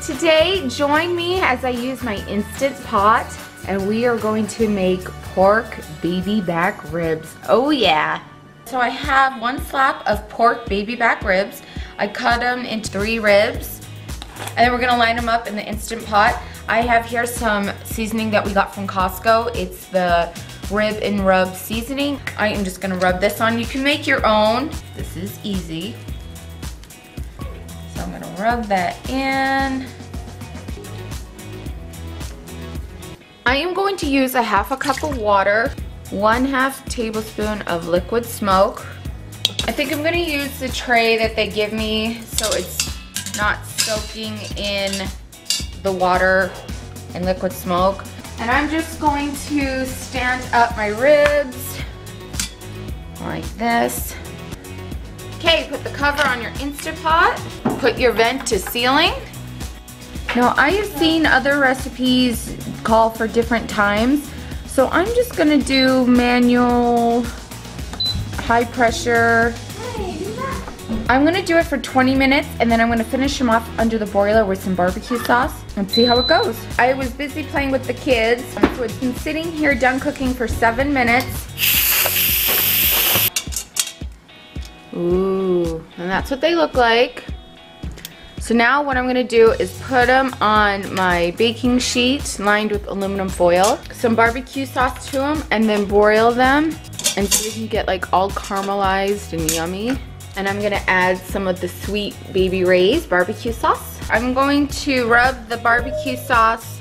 today join me as I use my Instant Pot and we are going to make pork baby back ribs. Oh yeah. So I have one slab of pork baby back ribs. I cut them into three ribs and then we're gonna line them up in the Instant Pot. I have here some seasoning that we got from Costco. It's the rib and rub seasoning. I am just gonna rub this on. You can make your own. This is easy. I'm gonna rub that in. I am going to use a half a cup of water, one half tablespoon of liquid smoke. I think I'm gonna use the tray that they give me so it's not soaking in the water and liquid smoke. And I'm just going to stand up my ribs like this. Okay, put the cover on your Instapot. Put your vent to sealing. Now I have seen other recipes call for different times. So I'm just gonna do manual, high pressure. I'm gonna do it for 20 minutes and then I'm gonna finish them off under the broiler with some barbecue sauce and see how it goes. I was busy playing with the kids, so it's been sitting here done cooking for seven minutes. Ooh, and that's what they look like. So now what I'm gonna do is put them on my baking sheet lined with aluminum foil, some barbecue sauce to them, and then broil them so they can get like all caramelized and yummy. And I'm gonna add some of the sweet Baby Ray's barbecue sauce. I'm going to rub the barbecue sauce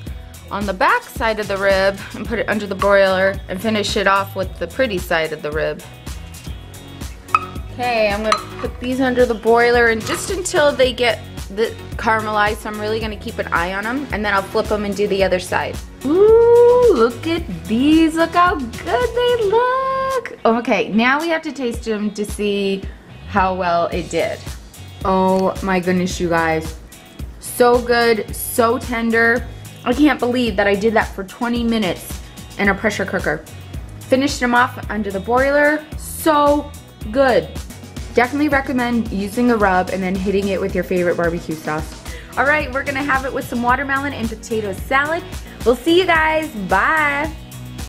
on the back side of the rib and put it under the broiler and finish it off with the pretty side of the rib. Okay, I'm gonna put these under the broiler and just until they get the caramelized, so I'm really gonna keep an eye on them and then I'll flip them and do the other side. Ooh, look at these, look how good they look. Okay, now we have to taste them to see how well it did. Oh my goodness, you guys. So good, so tender. I can't believe that I did that for 20 minutes in a pressure cooker. Finished them off under the broiler. So good. Definitely recommend using a rub and then hitting it with your favorite barbecue sauce. All right, we're gonna have it with some watermelon and potato salad. We'll see you guys, bye.